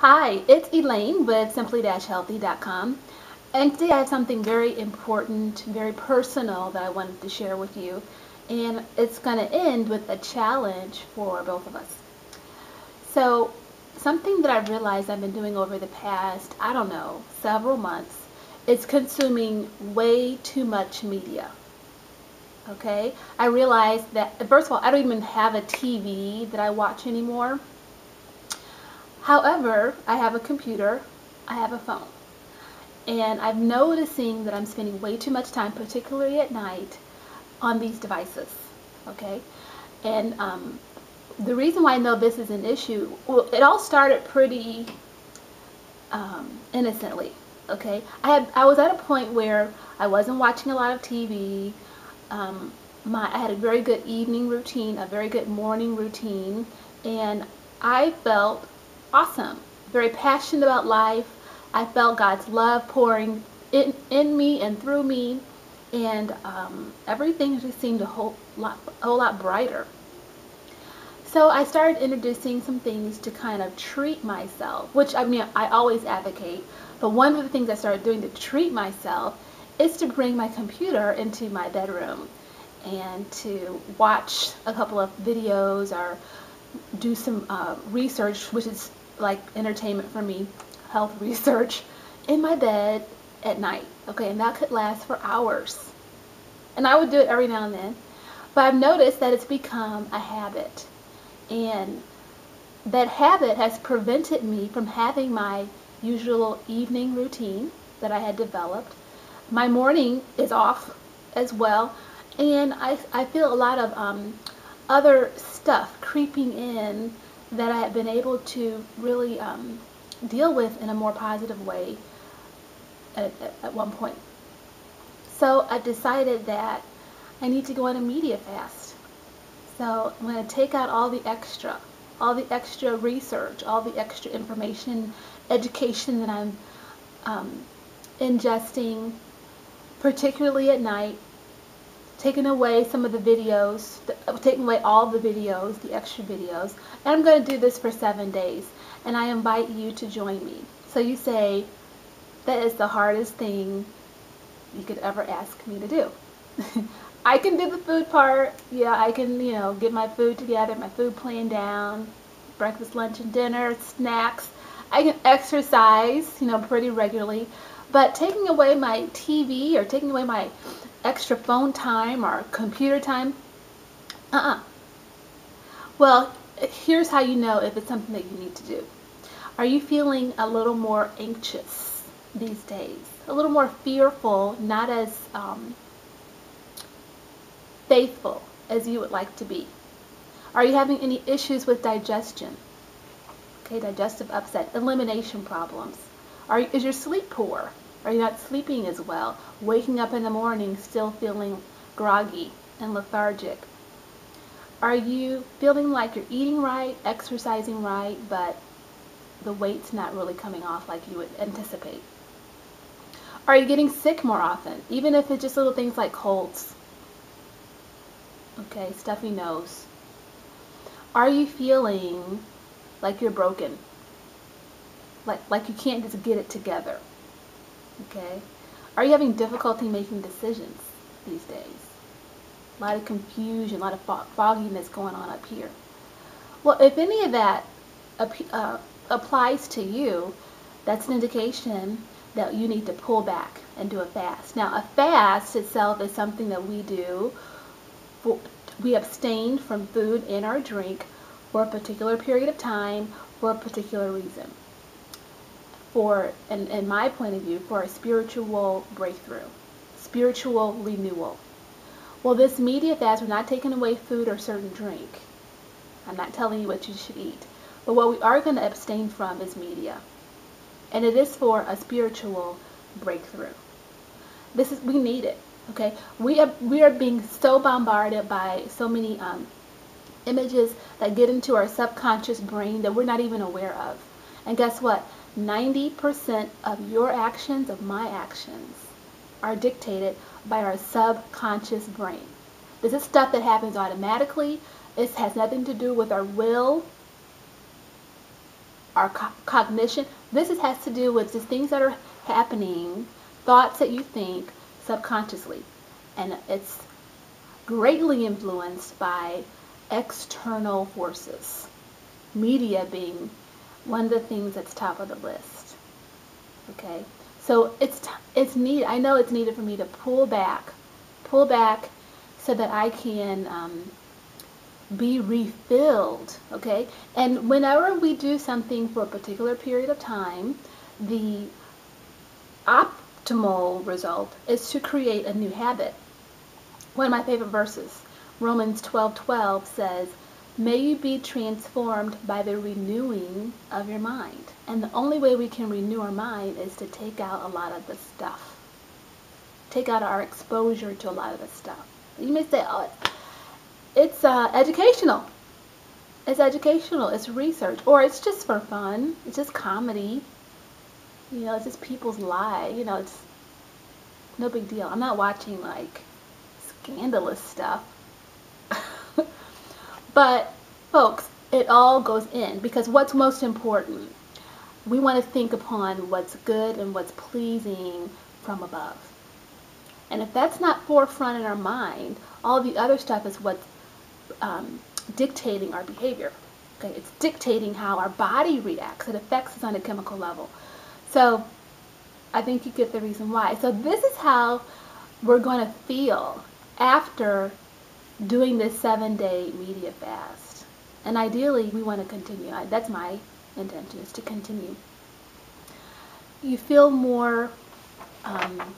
Hi, it's Elaine with simply-healthy.com and today I have something very important, very personal that I wanted to share with you and it's going to end with a challenge for both of us. So something that I've realized I've been doing over the past, I don't know, several months is consuming way too much media. Okay, I realized that first of all I don't even have a TV that I watch anymore However, I have a computer, I have a phone, and I'm noticing that I'm spending way too much time, particularly at night, on these devices. Okay, and um, the reason why I know this is an issue, well, it all started pretty um, innocently. Okay, I had I was at a point where I wasn't watching a lot of TV. Um, my I had a very good evening routine, a very good morning routine, and I felt awesome, very passionate about life. I felt God's love pouring in, in me and through me, and um, everything just seemed a whole lot, a whole lot brighter. So I started introducing some things to kind of treat myself, which I mean I always advocate, but one of the things I started doing to treat myself is to bring my computer into my bedroom and to watch a couple of videos or do some uh, research, which is like entertainment for me, health research, in my bed at night. Okay, and that could last for hours. And I would do it every now and then. But I've noticed that it's become a habit. And that habit has prevented me from having my usual evening routine that I had developed. My morning is off as well. And I, I feel a lot of um, other stuff creeping in that I have been able to really um, deal with in a more positive way at, at, one point. So I've decided that I need to go on a media fast. So I'm going to take out all the extra, all the extra research, all the extra information, education that I'm um, ingesting, particularly at night, taking away some of the videos, uh, taking away all the videos, the extra videos, and I'm going to do this for seven days, and I invite you to join me. So you say, that is the hardest thing you could ever ask me to do. I can do the food part, yeah, I can, you know, get my food together, my food plan down, breakfast, lunch, and dinner, snacks. I can exercise, you know, pretty regularly, but taking away my TV or taking away my extra phone time or computer time? Uh-uh. Well, here's how you know if it's something that you need to do. Are you feeling a little more anxious these days? A little more fearful, not as um, faithful as you would like to be? Are you having any issues with digestion? Okay, digestive upset, elimination problems. Are, is your sleep poor? Are you not sleeping as well? Waking up in the morning still feeling groggy and lethargic? Are you feeling like you're eating right, exercising right, but the weight's not really coming off like you would anticipate? Are you getting sick more often, even if it's just little things like colds? Okay, stuffy nose. Are you feeling like you're broken? Like, like you can't just get it together? Okay? Are you having difficulty making decisions these days? A lot of confusion, a lot of fogginess going on up here. Well, if any of that uh, applies to you, that's an indication that you need to pull back and do a fast. Now, a fast itself is something that we do. We abstain from food and or drink for a particular period of time for a particular reason for, in, in my point of view, for a spiritual breakthrough, spiritual renewal. Well, this media fast, we're not taking away food or certain drink. I'm not telling you what you should eat. But what we are going to abstain from is media. And it is for a spiritual breakthrough. This is we need it. Okay, we are we are being so bombarded by so many um, images that get into our subconscious brain that we're not even aware of. And guess what? 90% of your actions, of my actions, are dictated by our subconscious brain. This is stuff that happens automatically. It has nothing to do with our will. our co- cognition. This is, has to do with just things that are happening, thoughts that you think subconsciously. And it's greatly influenced by external forces. Media being one of the things that's top of the list. Okay? So it's it's needed. I know it's needed for me to pull back, pull back, so that I can um, be refilled. Okay, and whenever we do something for a particular period of time, the optimal result is to create a new habit. One of my favorite verses, Romans 12:12 says, "May you be transformed by the renewing of your mind." And the only way we can renew our mind is to take out a lot of the stuff. Take out our exposure to a lot of the stuff. You may say, oh, it's uh, educational. It's educational. It's research. Or it's just for fun. It's just comedy. You know, it's just people's lives. You know, it's no big deal. I'm not watching like scandalous stuff. But, folks, it all goes in because what's most important? we want to think upon what's good and what's pleasing from above. And if that's not forefront in our mind, all the other stuff is what's um, dictating our behavior. Okay, it's dictating how our body reacts. It affects us on a chemical level. So I think you get the reason why. So this is how we're going to feel after doing this seven-day media fast. And ideally, we want to continue. That's my intention is to continue. You feel more um,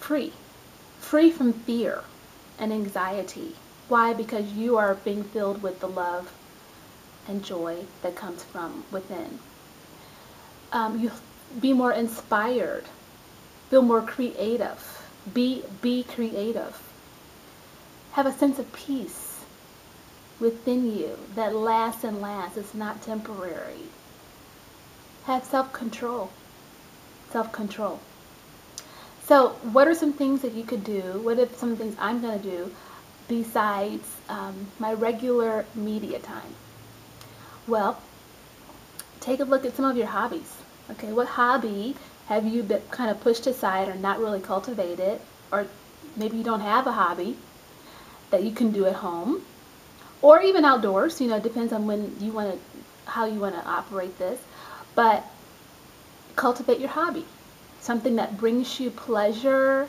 free, free from fear and anxiety. Why? Because you are being filled with the love and joy that comes from within. Um, you be more inspired, feel more creative, be, be creative. Have a sense of peace within you that lasts and lasts. It's not temporary. Have self-control. Self-control. So what are some things that you could do? What are some things I'm going to do besides um, my regular media time? Well, take a look at some of your hobbies. Okay, what hobby have you been kind of pushed aside or not really cultivated? Or maybe you don't have a hobby that you can do at home or even outdoors. You know, it depends on when you want to, how you want to operate this. But cultivate your hobby, something that brings you pleasure,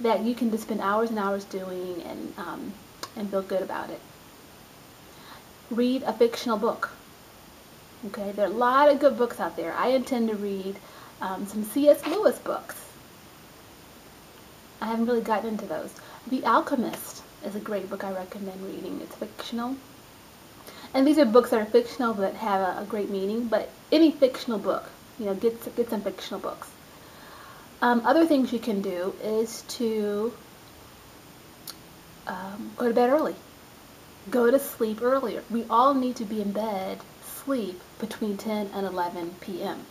that you can just spend hours and hours doing and um, and feel good about it. Read a fictional book. Okay, there are a lot of good books out there. I intend to read um, some C.S. Lewis books. I haven't really gotten into those. The Alchemist is a great book I recommend reading. It's fictional. And these are books that are fictional but have a, a great meaning. But any fictional book, you know, get, get some fictional books. Um, other things you can do is to um, go to bed early. Go to sleep earlier. We all need to be in bed, sleep between 10 and 11 p.m.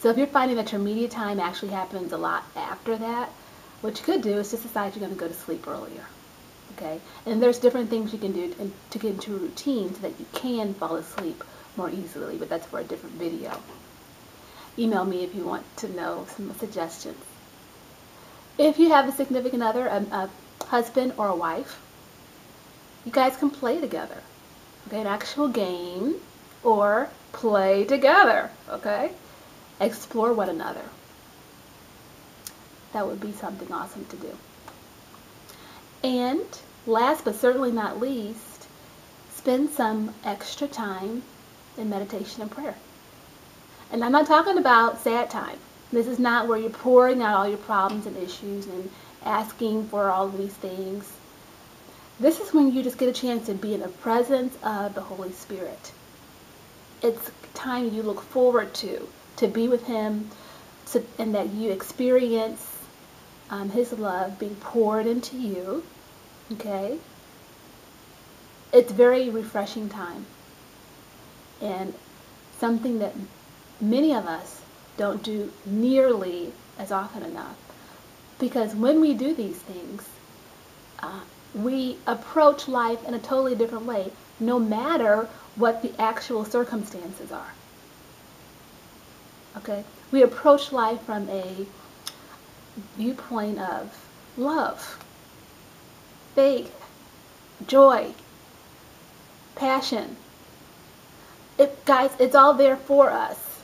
So if you're finding that your media time actually happens a lot after that, what you could do is just decide you're going to go to sleep earlier okay? And there's different things you can do to get into a routine so that you can fall asleep more easily, but that's for a different video. Email me if you want to know some suggestions. If you have a significant other, a, a husband or a wife, you guys can play together. Okay, an actual game or play together, okay? Explore one another. That would be something awesome to do. And last but certainly not least, spend some extra time in meditation and prayer. And I'm not talking about sad time. This is not where you're pouring out all your problems and issues and asking for all these things. This is when you just get a chance to be in the presence of the Holy Spirit. It's time you look forward to, to be with Him, to, and that you experience um, His love being poured into you. Okay? It's very refreshing time. And something that many of us don't do nearly as often enough. Because when we do these things, uh, we approach life in a totally different way. no matter what the actual circumstances are. Okay? We approach life from a viewpoint of love, faith, joy, passion. It, guys, it's all there for us.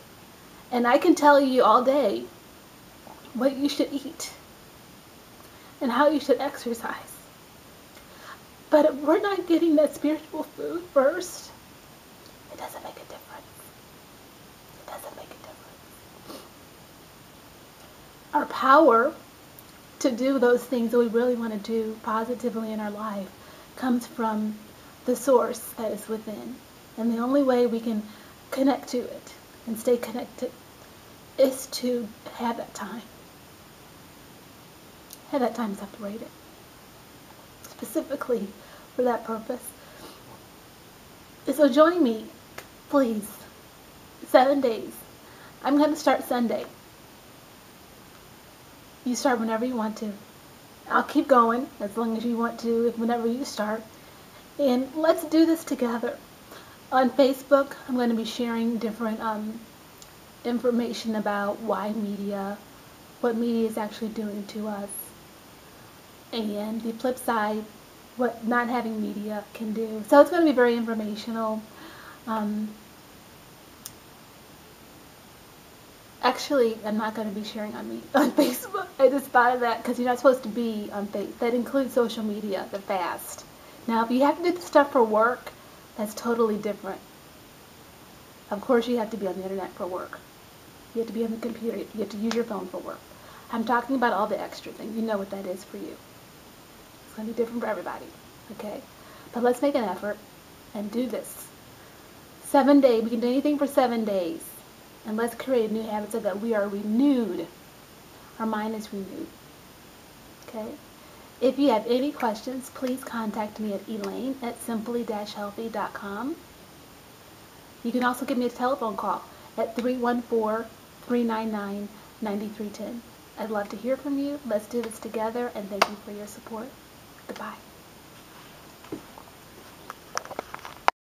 And I can tell you all day what you should eat and how you should exercise. But if we're not getting that spiritual food first, it doesn't make a difference. It doesn't make a difference. Our power to do those things that we really want to do positively in our life comes from the source that is within. And the only way we can connect to it and stay connected is to have that time. Have that time separated. Specifically for that purpose. So join me, please. Seven days. I'm going to start Sunday. You start whenever you want to. I'll keep going as long as you want to, whenever you start. And let's do this together. On Facebook, I'm going to be sharing different um, information about why media, what media is actually doing to us. And the flip side, what not having media can do. So it's going to be very informational. Um, actually, I'm not going to be sharing on me on Facebook. I just thought of that because you're not supposed to be on Facebook. That includes social media, the fast. Now, if you have to do the stuff for work, that's totally different. Of course, you have to be on the internet for work. You have to be on the computer. You have to use your phone for work. I'm talking about all the extra things. You know what that is for you. It's going to be different for everybody. Okay? But let's make an effort and do this. Seven days. We can do anything for seven days. And let's create new habits so that we are renewed. Our mind is renewed. Okay? If you have any questions, please contact me at elaine at simply-healthy.com. You can also give me a telephone call at 314-399-9310. I'd love to hear from you. Let's do this together, and thank you for your support. Goodbye.